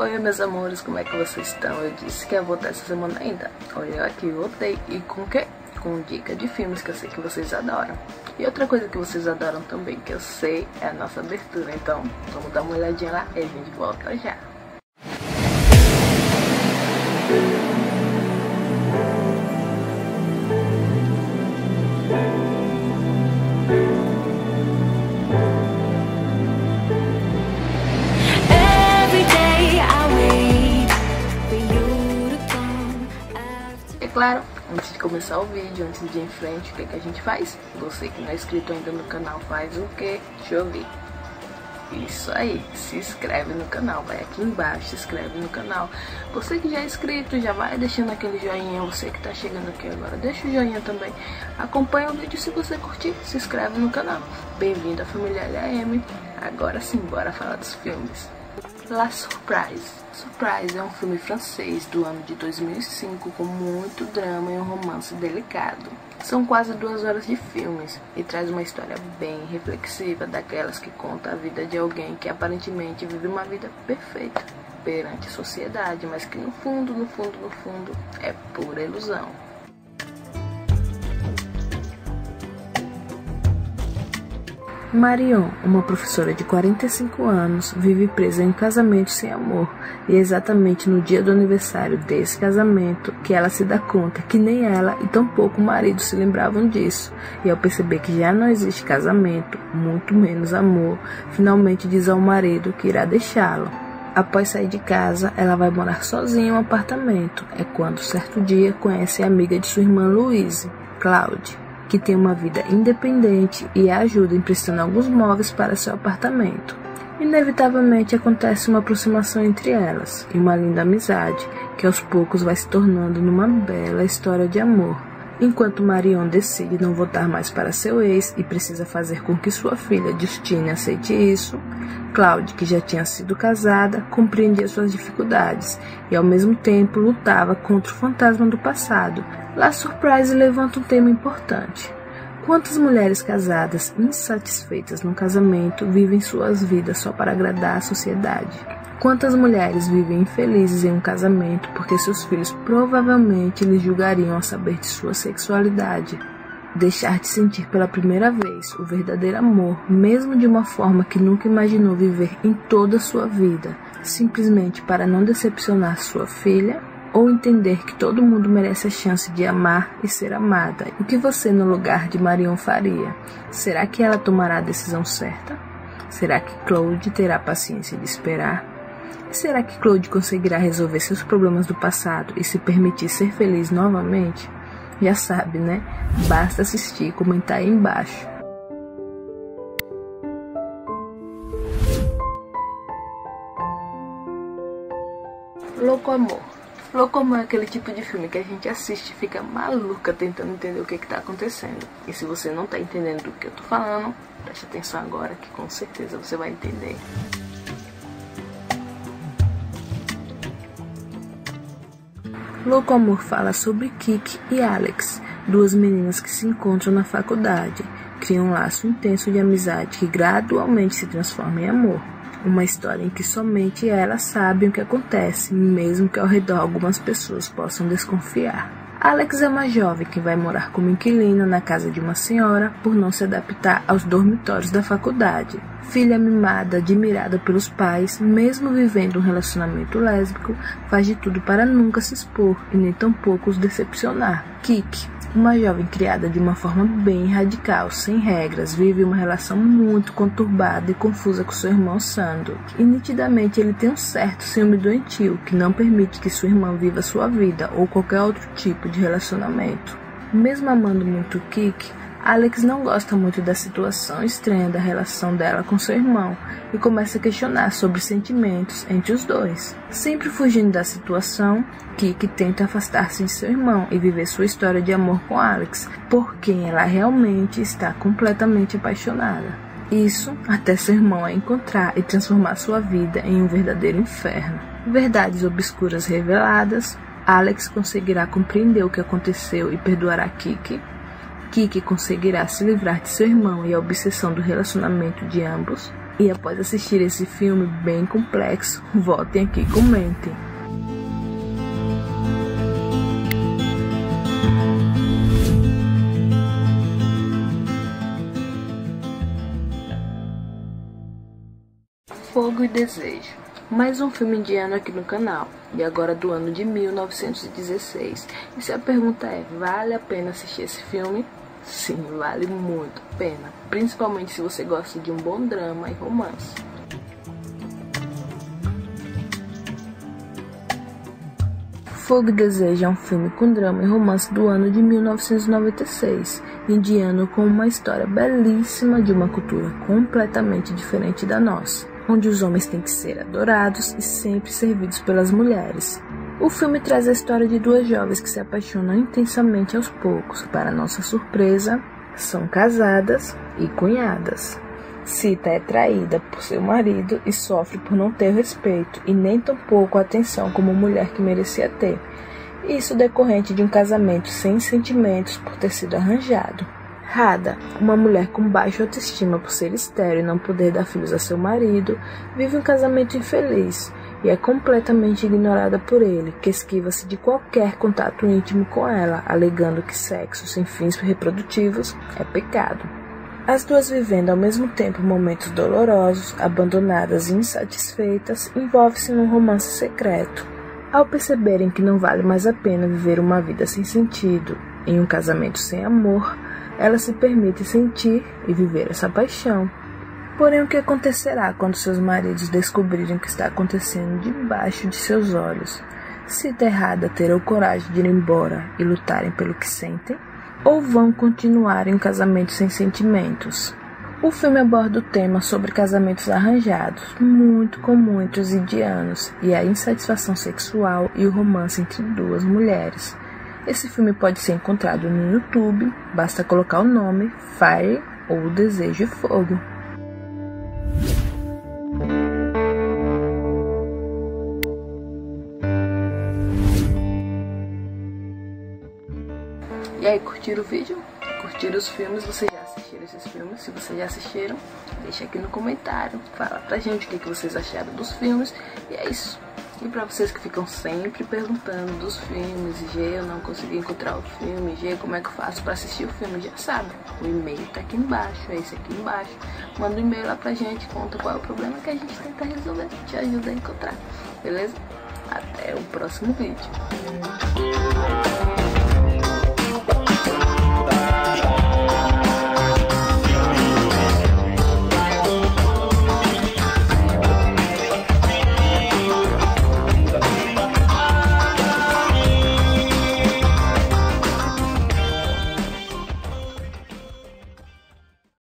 Oi, meus amores, como é que vocês estão? Eu disse que ia voltar essa semana ainda. Olha, eu aqui voltei. E com o quê? Com dica de filmes que eu sei que vocês adoram. E outra coisa que vocês adoram também, que eu sei, é a nossa abertura. Então, vamos dar uma olhadinha lá e a gente volta já. Claro, antes de começar o vídeo, antes de ir em frente, o que, que a gente faz? Você que não é inscrito ainda no canal faz o que? Deixa eu ver. Isso aí, se inscreve no canal, vai aqui embaixo, se inscreve no canal. Você que já é inscrito, já vai deixando aquele joinha, você que tá chegando aqui agora, deixa o joinha também. Acompanha o vídeo se você curtir, se inscreve no canal. Bem-vindo à família LAM. Agora sim, bora falar dos filmes. La Surprise. Surprise é um filme francês do ano de 2005 com muito drama e um romance delicado. São quase duas horas de filmes e traz uma história bem reflexiva daquelas que conta a vida de alguém que aparentemente vive uma vida perfeita perante a sociedade, mas que no fundo, no fundo, no fundo é pura ilusão. Marion, uma professora de 45 anos, vive presa em um casamento sem amor, e é exatamente no dia do aniversário desse casamento que ela se dá conta que nem ela e tampouco o marido se lembravam disso. E ao perceber que já não existe casamento, muito menos amor, finalmente diz ao marido que irá deixá-lo. Após sair de casa, ela vai morar sozinha em um apartamento. É quando, certo dia, conhece a amiga de sua irmã Louise, Claude que tem uma vida independente e a ajuda emprestando alguns móveis para seu apartamento. Inevitavelmente acontece uma aproximação entre elas e uma linda amizade, que aos poucos vai se tornando numa bela história de amor. Enquanto Marion decide não voltar mais para seu ex e precisa fazer com que sua filha Justine aceite isso, Claude, que já tinha sido casada, compreendia suas dificuldades e ao mesmo tempo lutava contra o fantasma do passado. La Surprise levanta um tema importante. Quantas mulheres casadas insatisfeitas no casamento vivem suas vidas só para agradar a sociedade? Quantas mulheres vivem infelizes em um casamento porque seus filhos provavelmente lhes julgariam a saber de sua sexualidade? Deixar de sentir pela primeira vez o verdadeiro amor, mesmo de uma forma que nunca imaginou viver em toda a sua vida, simplesmente para não decepcionar sua filha? Ou entender que todo mundo merece a chance de amar e ser amada? O que você, no lugar de Marion, faria? Será que ela tomará a decisão certa? Será que Claude terá paciência de esperar? Será que Claude conseguirá resolver seus problemas do passado e se permitir ser feliz novamente? Já sabe, né? Basta assistir e comentar aí embaixo. Louco Amor. Louco Amor é aquele tipo de filme que a gente assiste e fica maluca tentando entender o que está acontecendo. E se você não está entendendo do que eu tô falando, preste atenção agora que com certeza você vai entender. Louco Amor fala sobre Kiki e Alex, duas meninas que se encontram na faculdade, criam um laço intenso de amizade que gradualmente se transforma em amor. Uma história em que somente elas sabem o que acontece, mesmo que ao redor algumas pessoas possam desconfiar. Alex é uma jovem que vai morar como inquilina na casa de uma senhora por não se adaptar aos dormitórios da faculdade. Filha mimada, admirada pelos pais, mesmo vivendo um relacionamento lésbico, faz de tudo para nunca se expor e nem tampouco os decepcionar. Kiki, uma jovem criada de uma forma bem radical, sem regras, vive uma relação muito conturbada e confusa com seu irmão Sando. E nitidamente ele tem um certo ciúme doentio que não permite que sua irmã viva sua vida ou qualquer outro tipo de relacionamento. Mesmo amando muito Kik, Alex não gosta muito da situação estranha da relação dela com seu irmão e começa a questionar sobre sentimentos entre os dois. Sempre fugindo da situação, Kiki tenta afastar-se de seu irmão e viver sua história de amor com Alex, por quem ela realmente está completamente apaixonada. Isso até seu irmão a encontrar e transformar sua vida em um verdadeiro inferno. Verdades obscuras reveladas, Alex conseguirá compreender o que aconteceu e perdoará Kiki Kiki conseguirá se livrar de seu irmão e a obsessão do relacionamento de ambos? E após assistir esse filme bem complexo, voltem aqui e comentem. Fogo e Desejo. Mais um filme indiano aqui no canal, e agora do ano de 1916. E se a pergunta é, vale a pena assistir esse filme? Sim, vale muito a pena, principalmente se você gosta de um bom drama e romance. Fogo e Desejo é um filme com drama e romance do ano de 1996, indiano com uma história belíssima de uma cultura completamente diferente da nossa onde os homens têm que ser adorados e sempre servidos pelas mulheres. O filme traz a história de duas jovens que se apaixonam intensamente aos poucos. Para nossa surpresa, são casadas e cunhadas. Sita é traída por seu marido e sofre por não ter respeito e nem tampouco a atenção como mulher que merecia ter. Isso decorrente de um casamento sem sentimentos por ter sido arranjado. Rada, uma mulher com baixa autoestima por ser estéril e não poder dar filhos a seu marido, vive um casamento infeliz e é completamente ignorada por ele, que esquiva-se de qualquer contato íntimo com ela, alegando que sexo sem fins reprodutivos é pecado. As duas vivendo ao mesmo tempo momentos dolorosos, abandonadas e insatisfeitas, envolve-se num romance secreto. Ao perceberem que não vale mais a pena viver uma vida sem sentido, em um casamento sem amor, ela se permite sentir e viver essa paixão. Porém, o que acontecerá quando seus maridos descobrirem o que está acontecendo debaixo de seus olhos? Se errada terão coragem de ir embora e lutarem pelo que sentem? Ou vão continuar em casamento sem sentimentos? O filme aborda o tema sobre casamentos arranjados, muito comum entre os indianos, e a insatisfação sexual e o romance entre duas mulheres. Esse filme pode ser encontrado no YouTube, basta colocar o nome Fire ou Desejo de Fogo. E aí, curtiram o vídeo? Curtiram os filmes? Vocês já assistiram esses filmes? Se vocês já assistiram, deixa aqui no comentário. Fala pra gente o que vocês acharam dos filmes. E é isso. E para vocês que ficam sempre perguntando dos filmes, G, eu não consegui encontrar o filme, G, como é que eu faço para assistir o filme? Já sabe, o e-mail tá aqui embaixo, é esse aqui embaixo. Manda um e-mail lá pra gente, conta qual é o problema que a gente tenta resolver, te ajuda a encontrar, beleza? Até o próximo vídeo.